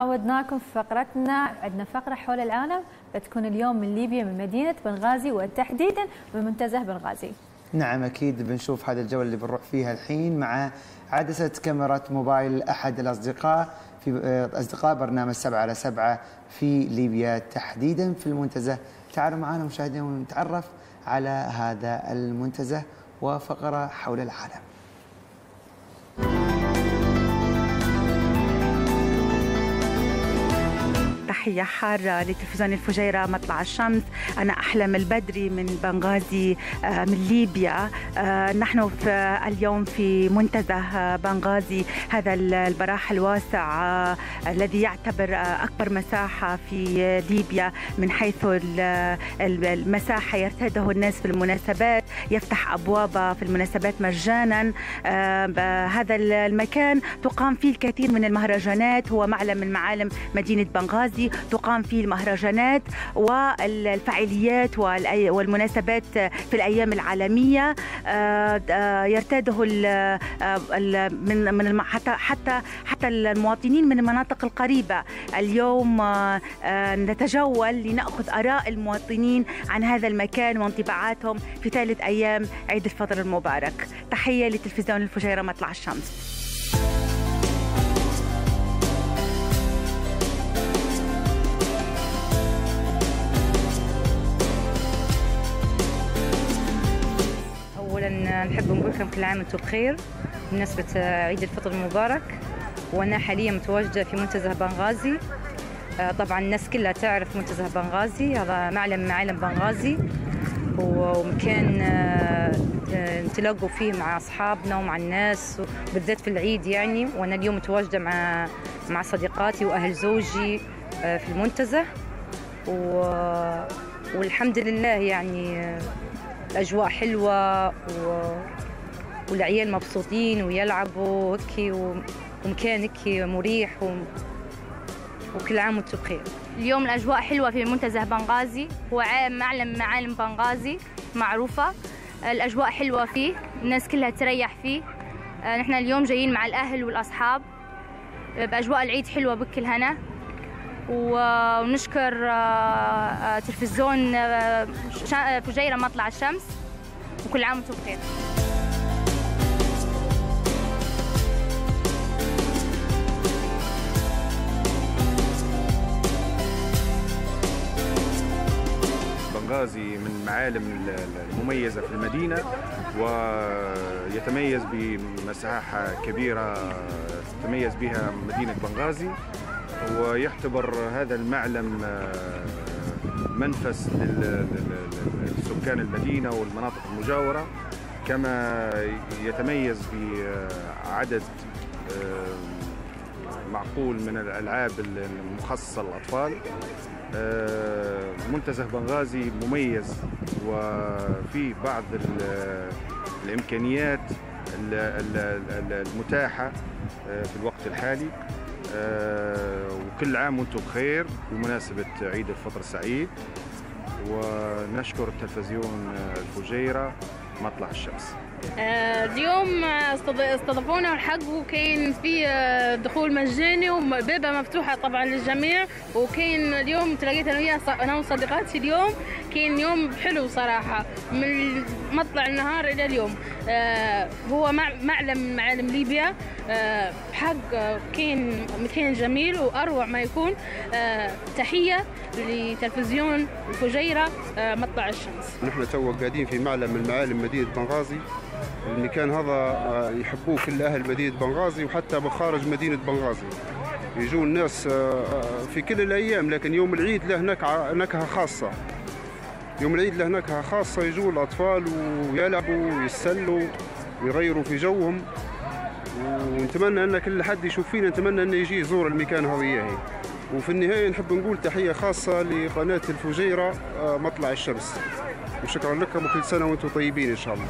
عودناكم في فقرتنا عندنا فقرة حول العالم بتكون اليوم من ليبيا من مدينة بنغازي وتحديدا من منتزه بنغازي. نعم أكيد بنشوف هذا الجوله اللي بنروح فيها الحين مع عدسة كاميرا موبايل أحد الأصدقاء في أصدقاء برنامج 7 على 7 في ليبيا تحديدا في المنتزه. تعالوا معنا مشاهدينا ونتعرف على هذا المنتزه وفقرة حول العالم. تحية حارة لتلفزيون الفجيرة مطلع الشمس. أنا أحلم البدري من بنغازي آه، من ليبيا. آه، نحن في اليوم في منتزه بنغازي. هذا البراح الواسع آه، الذي يعتبر أكبر مساحة في ليبيا من حيث المساحة يرتاده الناس في المناسبات. يفتح أبوابة في المناسبات مجانا. هذا المكان تقام فيه الكثير من المهرجانات. هو معلم من معالم مدينة بنغازي. تقام فيه المهرجانات والفعاليات والمناسبات في الأيام العالمية. آه، آه، يرتاده من من حتى حتى حتى المواطنين من المناطق القريبة. اليوم آه، نتجول لنأخذ آراء المواطنين عن هذا المكان وانطباعاتهم في ثالث أيام عيد الفطر المبارك. تحية لتلفزيون الفجيرة مطلع الشمس. اولا نحب نقول لكم كل عام وأنتم بخير بمناسبه عيد الفطر المبارك وأنا حاليا متواجدة في منتزه بنغازي. آه، طبعا الناس كلها تعرف منتزه بنغازي هذا معلم معالم بنغازي ومكان آه، نتلاقوا فيه مع أصحابنا ومع الناس وبالذات في العيد يعني. وأنا اليوم متواجدة مع مع صديقاتي وأهل زوجي آه، في المنتزه. و... والحمد لله يعني الأجواء حلوة و... والعيال مبسوطين ويلعبوا هيك ومكان هيك مريح و... وكل عام وأنتم بخير. اليوم الأجواء حلوة في منتزه بنغازي. هو معلم معالم بنغازي معروفة. الأجواء حلوة فيه الناس كلها تريح فيه. آه، نحن اليوم جايين مع الأهل والأصحاب. بأجواء العيد حلوة بكل هنا. ونشكر آه، آه، تلفزيون فجيرة مطلع الشمس. وكل عام وأنتم بخير. بنغازي من المعالم المميزة في المدينة ويتميز بمساحة كبيرة تتميز بها مدينة بنغازي. ويعتبر هذا المعلم آه، منفس لسكان المدينة والمناطق المجاورة كما يتميز بعدد آه، معقول من الألعاب المخصصة للأطفال. آه، منتزه بنغازي مميز وفي بعض الإمكانيات المتاحة في الوقت الحالي. وكل عام وأنتم بخير بمناسبة عيد الفطر السعيد. ونشكر التلفزيون الفجيرة مطلع الشمس. آه، اليوم استضافونا الحق وكاين في آه، دخول مجاني وبابها مفتوحة طبعا للجميع. وكاين اليوم تلاقيت أنا ويا أنا وصديقاتي اليوم. كاين يوم حلو صراحة من مطلع النهار إلى اليوم. آه، هو معلم من معالم ليبيا. بحق كاين مكان جميل وأروع ما يكون. تحية لتلفزيون الفجيرة مطلع الشمس. نحن تو قاعدين في معلم من معالم مدينة بنغازي. المكان هذا آه، يحبوه كل أهل مدينة بنغازي وحتى بخارج مدينة بنغازي. يجون الناس آه، آه، في كل الأيام لكن يوم العيد له نكهة خاصة. يوم العيد له نكهة خاصة يجوا الأطفال ويلعبوا ويتسلوا ويغيروا في جوهم. ونتمنى أن كل حد يشوف فينا نتمنى انه يجي يزور المكان هذا وفي النهاية نحب نقول تحية خاصة لقناة الفجيرة مطلع الشمس. وشكرا لكم وكل سنة وأنتم طيبين إن شاء الله.